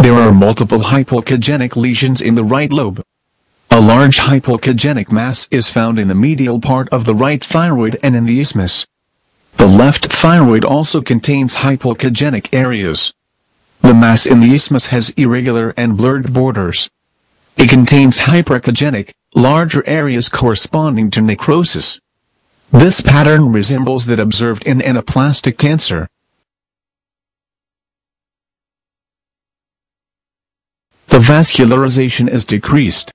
There are multiple hypoechogenic lesions in the right lobe. A large hypoechogenic mass is found in the medial part of the right thyroid and in the isthmus. The left thyroid also contains hypoechogenic areas. The mass in the isthmus has irregular and blurred borders. It contains hyperechogenic, larger areas corresponding to necrosis. This pattern resembles that observed in anaplastic cancer. The vascularization is decreased.